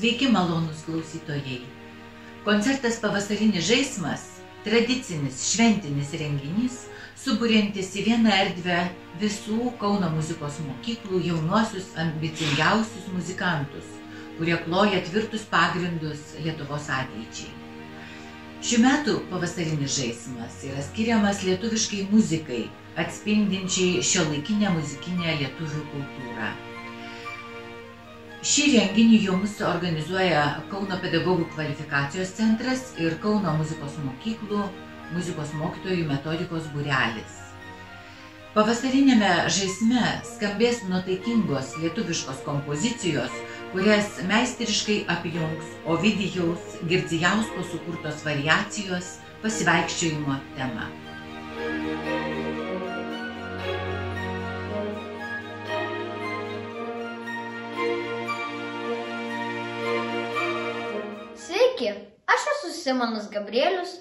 Sveiki malonūs klausytojai. Koncertas Pavasarinis žaismas - tradicinis šventinis renginys, suburiantis į vieną erdvę visų Kauno muzikos mokyklų jaunuosius ambicingiausius muzikantus, kurie kloja tvirtus pagrindus Lietuvos ateičiai. Šių metų pavasarinis žaismas yra skiriamas lietuviškai muzikai, atspindinčiai šio laikinę muzikinę lietuvių kultūrą. Šį renginį jums organizuoja Kauno pedagogų kvalifikacijos centras ir Kauno muzikos mokyklų muzikos mokytojų metodikos būrelis. Pavasarinėme žaisme skambės nuotaikingos lietuviškos kompozicijos, kurias meistriškai apjungs Ovidijaus Girdzijausko sukurtos variacijos pasivaikščiojimo tema. Sveiki, aš esu Simonas Gabrielius,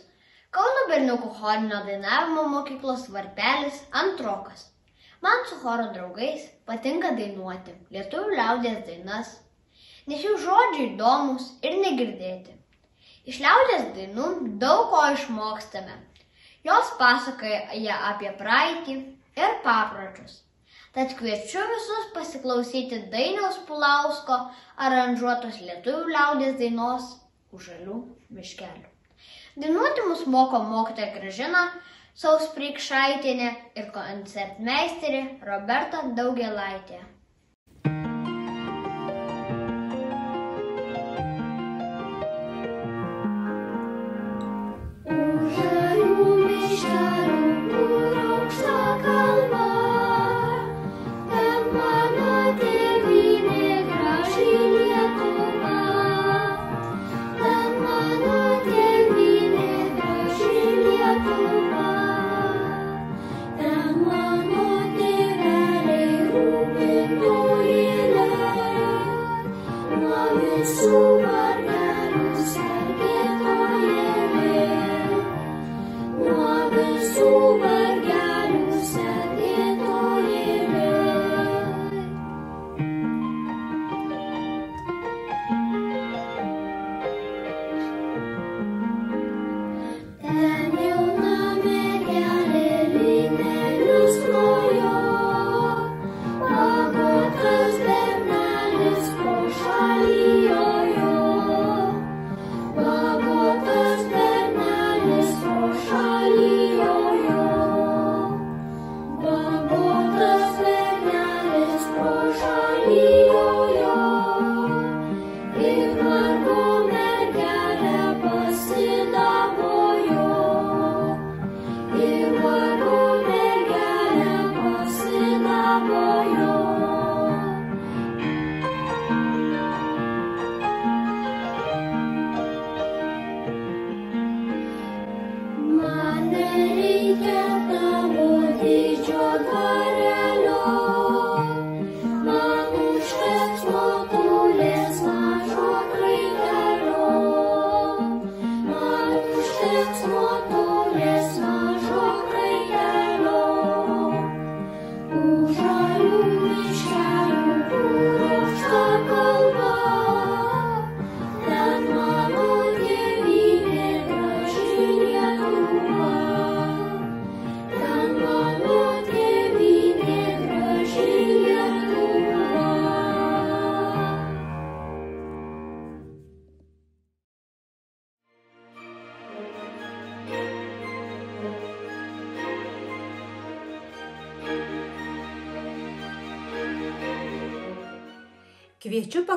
Kauno berniukų chorinio dainavimo mokyklos varpelis antrokas. Man su choro draugais patinka dainuoti lietuvių liaudės dainas, nes jų žodžiai įdomus ir negirdėti. Iš liaudės dainų daug ko išmokstame. Jos pasakoja apie praeitį ir papročius. Tad kviečiu visus pasiklausyti Dainiaus Pulausko aranžuotos lietuvių liaudės dainos už žalių miškelių. Dainuoti mus moko mokytoja Gražina Sausprikšaitinė ir koncertmeisterė Roberta Daugelaitė.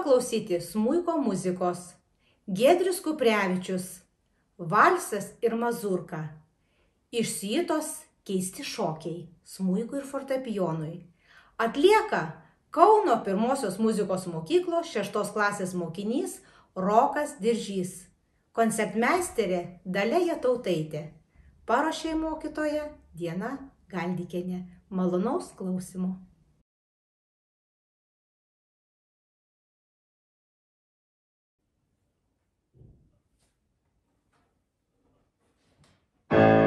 Paklausyti smuiko muzikos. Gedrius Kuprevičius, Valsas ir Mazurka. Išsytos keisti šokiai smuikui ir fortepijonui. Atlieka Kauno pirmosios muzikos mokyklos šeštos klasės mokinys Rokas Diržys. Koncertmeisterė Dalia Jatautaitė. Parašė mokytoja Diena Galdikienė. Malonaus klausimo. Thank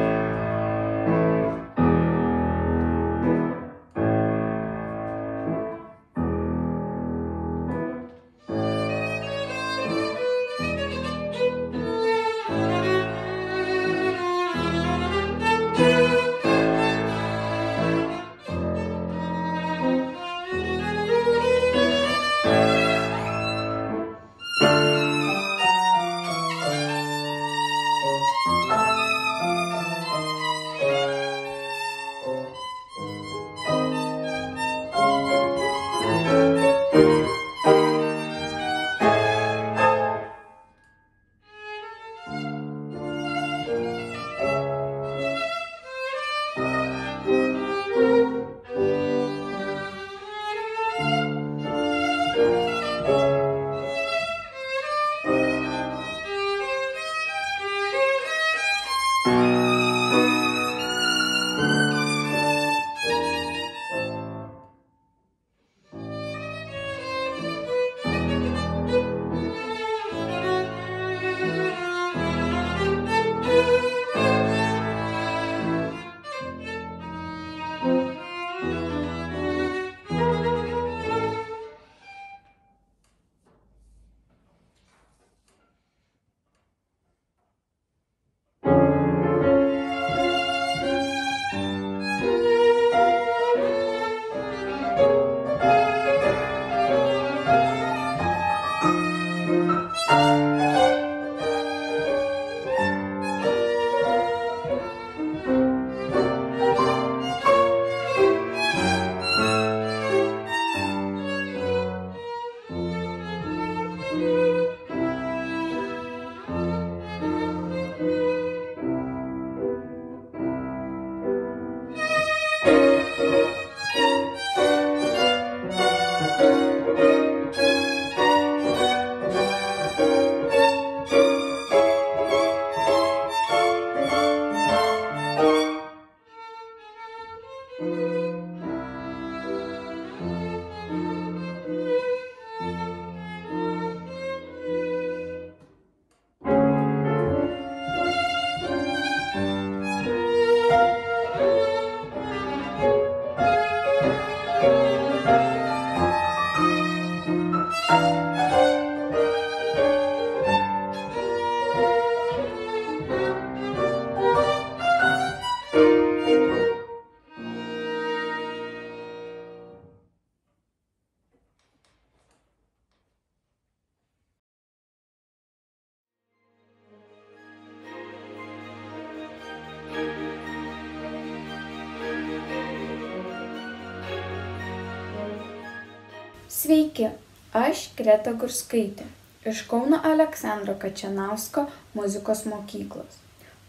Sveiki, aš Greta Gurskaitė iš Kauno Aleksandro Kačianausko muzikos mokyklos.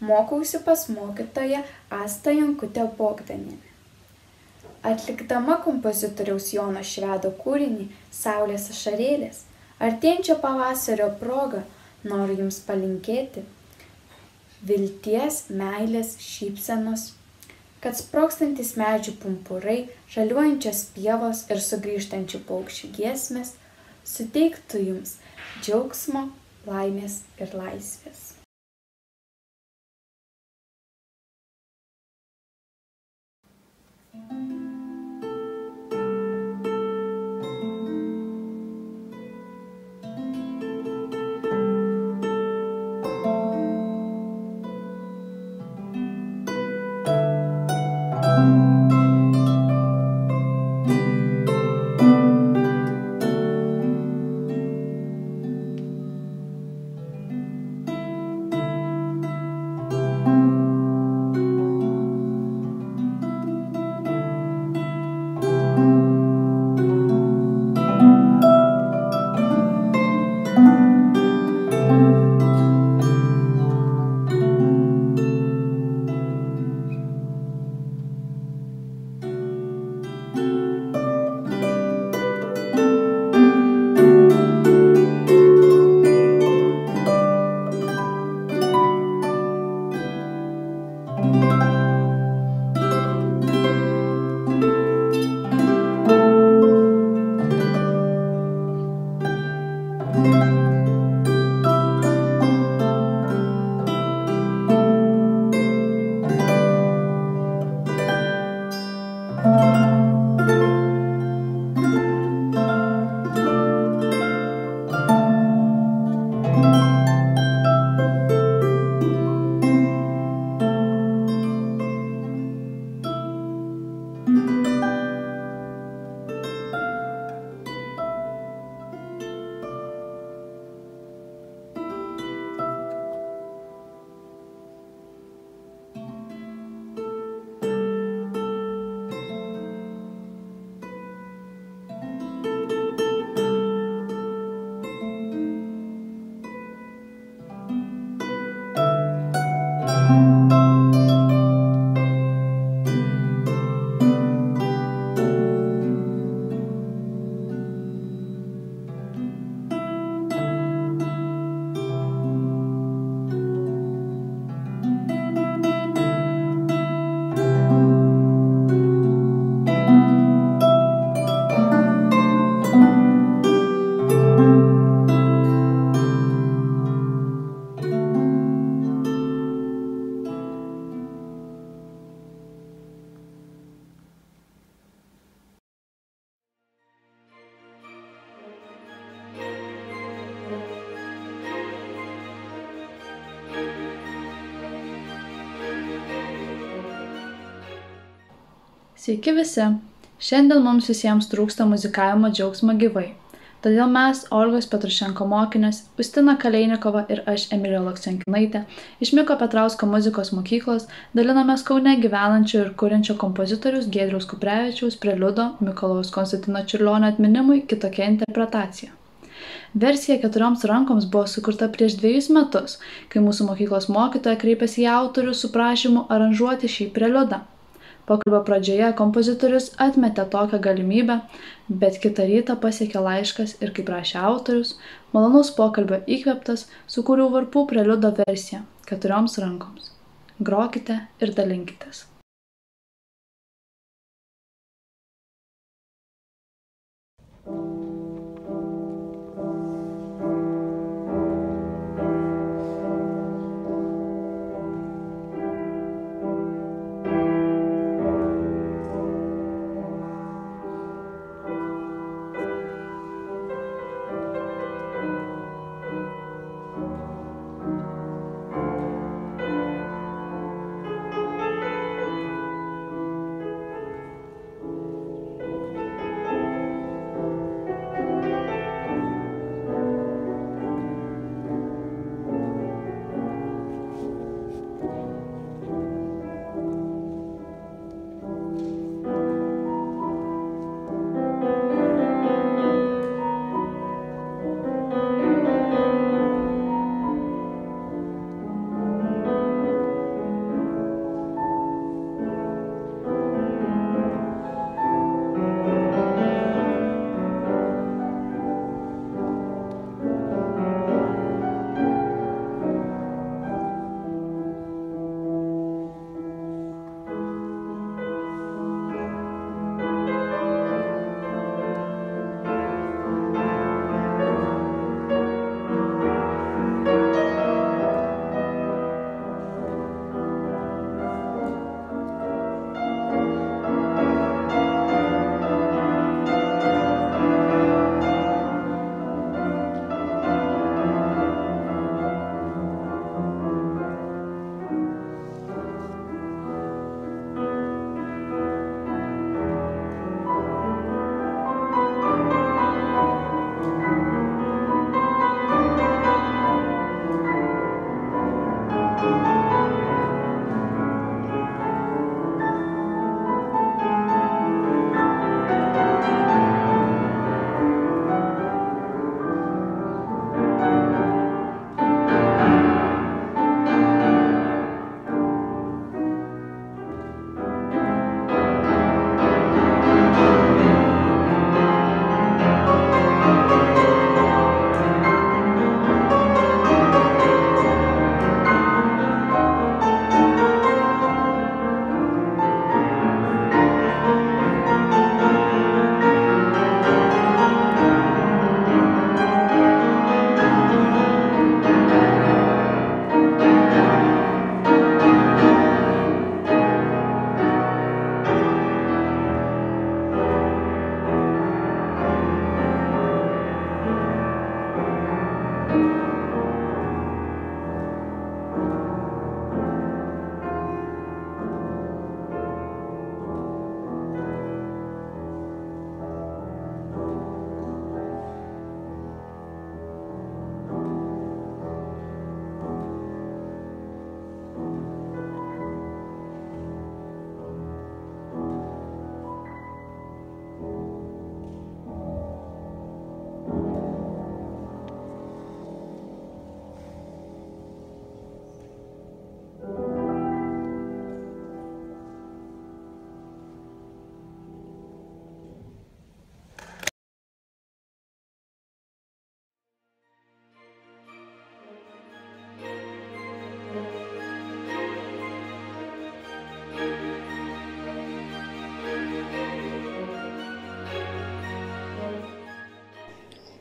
Mokausi pas mokytoją Asta Jankutę Bogdaninę. Atlikdama kompozitoriaus Jono Švedo kūrinį Saulės ašarėlės, artėjančio pavasario proga noriu Jums palinkėti vilties, meilės, šypsenos, kad sprokstantis medžių pumpurai, žaliuojančios pievos ir sugrįžtančių paukščių giesmės suteiktų Jums džiaugsmo, laimės ir laisvės. Sveiki visi! Šiandien mums visiems trūksta muzikavimo džiaugsmo gyvai. Todėl mes, Olgos Petrušenko mokinės, Ustina Kaleinikova ir aš, Emilija Loksenkinaitė, iš Miko Petrausko muzikos mokyklos dalinamės Kaune gyvenančio ir kuriančio kompozitorius Gedriaus Kuprevičiaus preliudo Mikolaus Konstantino Čiurlionio atminimui kitokia interpretacija. Versija keturioms rankoms buvo sukurta prieš dviejus metus, kai mūsų mokyklos mokytoja kreipėsi į autorių su prašymu aranžuoti šį preliudą. Pokalbio pradžioje kompozitorius atmetė tokią galimybę, bet kitą rytą pasiekė laiškas ir, kaip rašė autorius, malonus pokalbio įkveptas sukūriau varpų preliudo versiją keturioms rankoms. Grokite ir dalinkitės.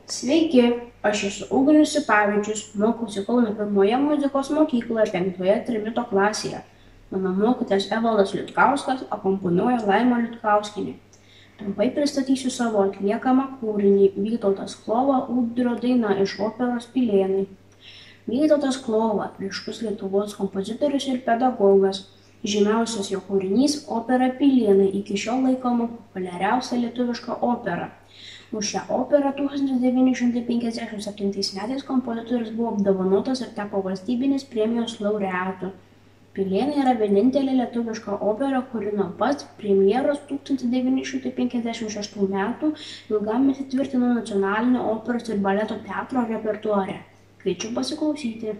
Sveiki, aš esu Ugnius Sipavičius, mokausi Kauno pirmoje muzikos mokykloje penktoje trimito klasėje. Mano mokytas Evaldas Liutkauskas akomponuoja Laima Liutkauskienė. Trumpai pristatysiu savo atliekamą kūrinį Vytautas Klova Udrio daina iš operos Pilėnai. Vytautas Klova, ryškus Lietuvos kompozitorius ir pedagogas. Žymiausias jo kūrinys opera Pilėnai iki šiol laikoma populiariausia lietuviška opera. Už šią operą 1957 metais kompozitorius buvo apdovanotas ir tapo valstybinės premijos laureatu. Pilėnai yra vienintelė lietuviška opera, kuri nuo pat premjeros 1956 metų ilgam įsitvirtino nacionalinio operos ir baleto teatro repertuare. Kviečiu pasiklausyti.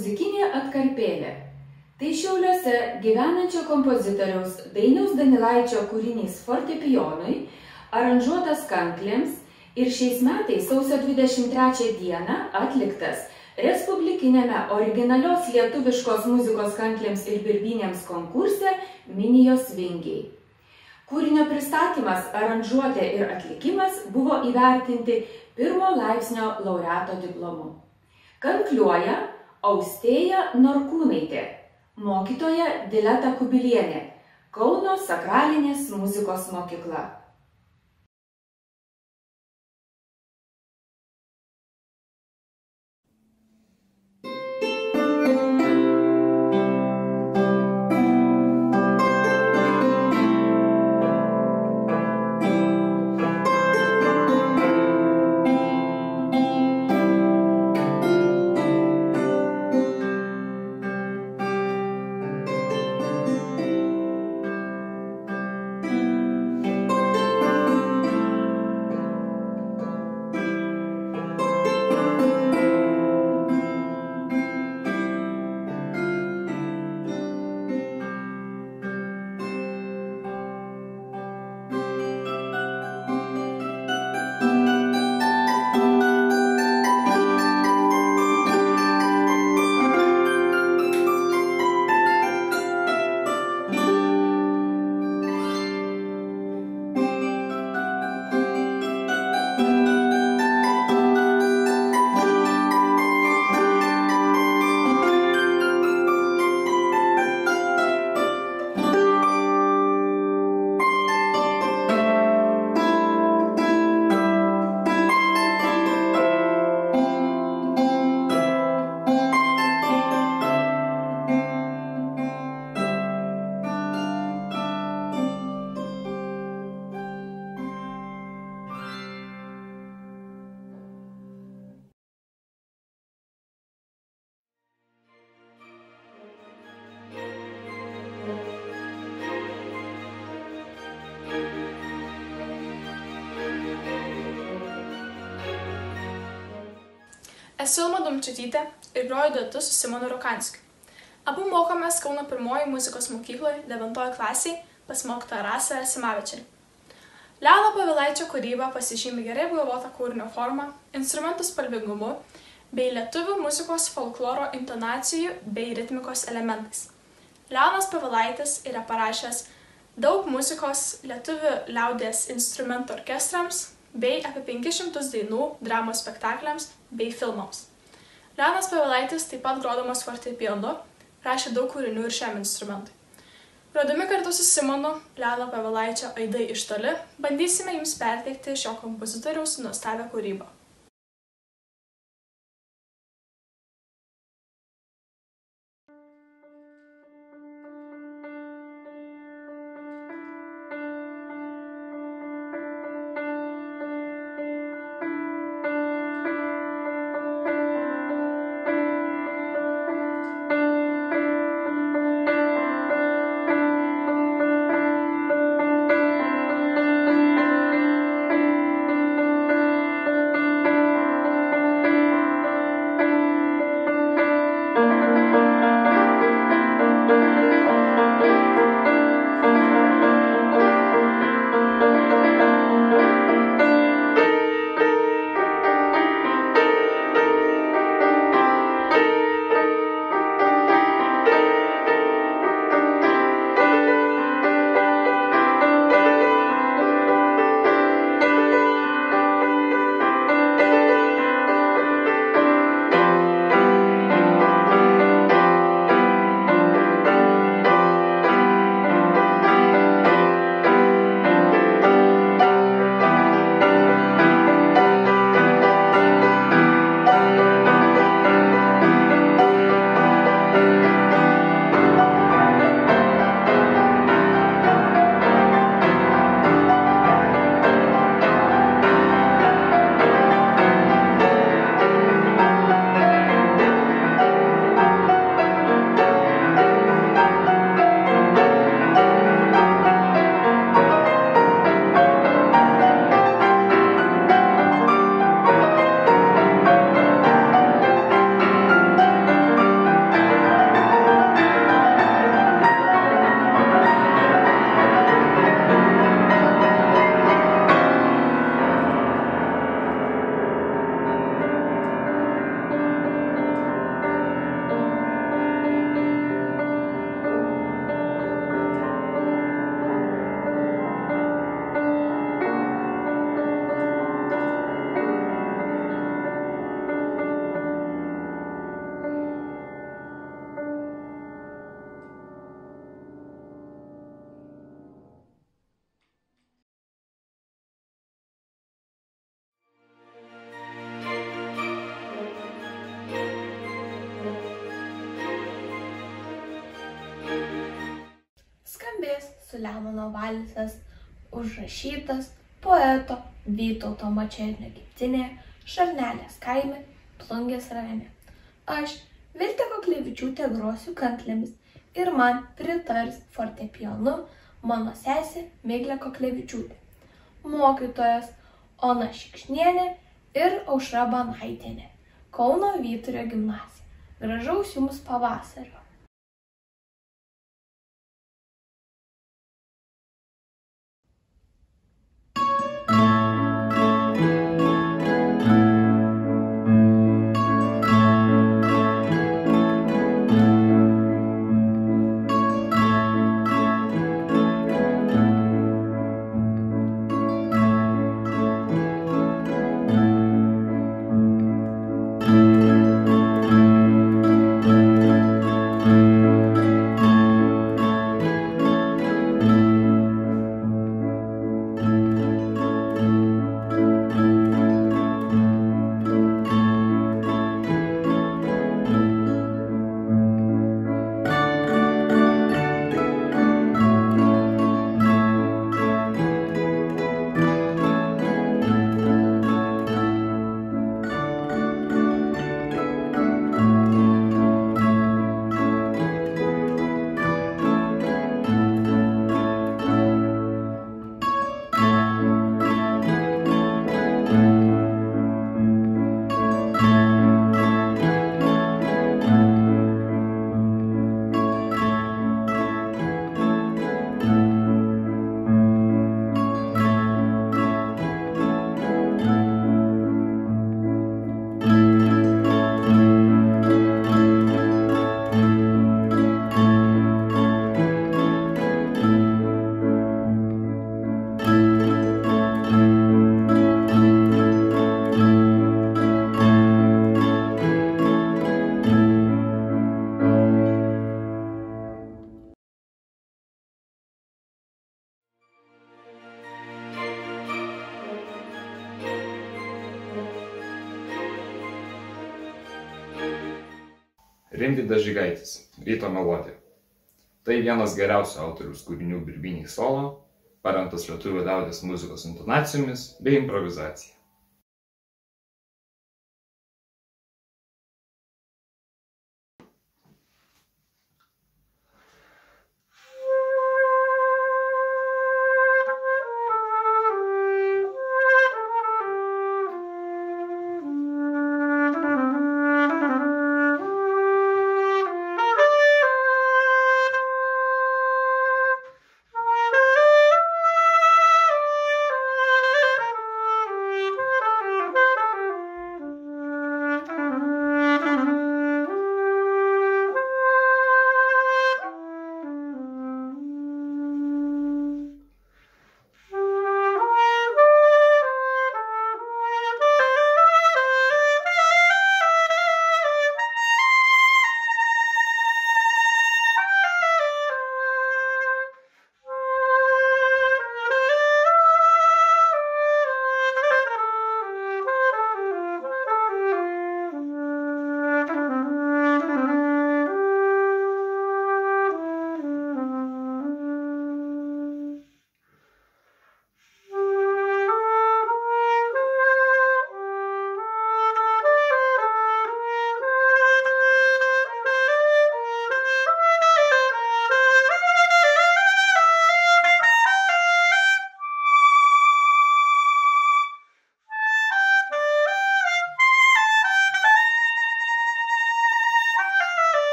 Muzikinė atkarpėlė. Tai Šiauliuose gyvenančio kompozitoriaus Dainiaus Danilaičio kūrinys fortepijonui, aranžuotas kanklėms ir šiais metais sausio 23 dieną atliktas Respublikinėme originalios lietuviškos muzikos kanklėms ir birbinėms konkurse Minijos vingiai. Kūrinio pristatymas, aranžuotė ir atlikimas buvo įvertinti pirmo laipsnio laureato diplomu. Kankliuoja Austėja Norkūnaitė, mokytoja Dileta Kubilienė, Kauno sakralinės muzikos mokykla. Esu Ilma Domčiutytė ir groju duetu su Simonu Rokanskiu. Abu mokomės Kauno pirmoji muzikos mokykloje 9 klasiai pas mokytoją Rasą Simavičiai. Leono Pavilaičio kūryba pasižymi gerai apgalvota kūrinio forma, instrumentų spalvingumu bei lietuvių muzikos folkloro intonacijų bei ritmikos elementais. Leonas Pavilaitis yra parašęs daug muzikos lietuvių liaudės instrumentų orkestrams bei apie 500 dainų dramos spektakliams bei filmams. Leonas Pavilaitis taip pat grodamas fortepijonu rašė daug kūrinių ir šiam instrumentui. Grodami kartu su Simonu, Leono Pavilaičio Aidai iš toli, bandysime jums perteikti šio kompozitoriaus nuostabią kūrybą. Lemono valsas, užrašytas poeto Vytauto Mačernio gimtinėje Šarnelės kaime Plungės rajone. Aš, Viltė Koklevičiūtė, grosiu kanklėmis ir man pritars fortepijonu mano sesė Miglė Koklevičiūtė, mokytojas Ona Šikšnienė ir Aušra Banaitienė, Kauno Vyturio gimnazija. Gražaus jums pavasario. Vienas geriausių autoriaus kūrinių birbiniai solo, paremtas lietuvių liaudės muzikos intonacijomis bei improvizacija.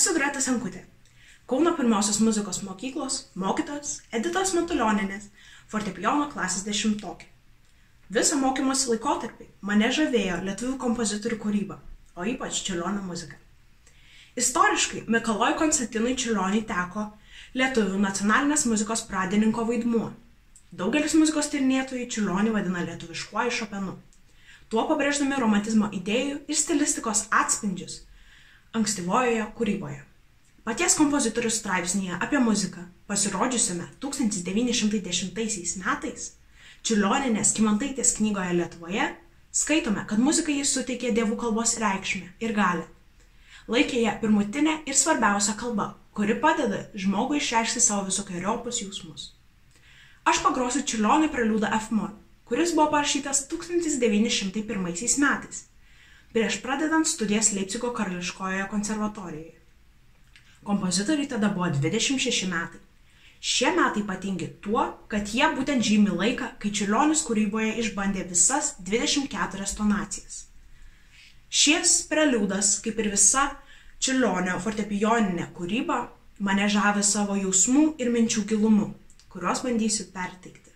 Esu Greta Sankutė. Kauno pirmosios muzikos mokyklos mokytojas Editos Matulioninės fortepijono klasės dešimtokė. Visą mokymosi laikotarpį mane žavėjo lietuvių kompozitorių kūryba, o ypač čiulionio muzika. Istoriškai Mikaloj Konstantinui Čiulioniui teko lietuvių nacionalinės muzikos pradininko vaidmuo. Daugelis muzikos tyrinėtojų Čiulionį vadina lietuviškuoju šopenu. Tuo pabrėždami romantizmo idėjų ir stilistikos atspindžius ankstyvojoje kūryboje. Paties kompozitorius straipsnėje apie muziką, pasirodžiusiame 1910 metais, Čiulioninės Kimantaitės knygoje Lietuvoje, skaitome, kad muzikai jis suteikė dievų kalbos reikšmę ir galę. Laikė ją pirmutinę ir svarbiausią kalbą, kuri padeda žmogui išreikšti savo visokiojopus jausmus. Aš pagrosiu Čiulionį preliudą F-mol, kuris buvo parašytas 1901 metais prieš pradedant studijas Leipcigo karališkojoje konservatorijoje. Kompozitoriui tada buvo 26 metai. Šie metai ypatingi tuo, kad jie būtent žymi laiką, kai Čiurlionis kūryboje išbandė visas 24 tonacijas. Šis preliudas, kaip ir visa Čiurlionio fortepijoninė kūryba, mane žavė savo jausmų ir minčių gilumu, kuriuos bandysiu perteikti.